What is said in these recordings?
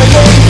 Follow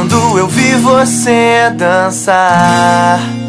quando eu vi você dançar.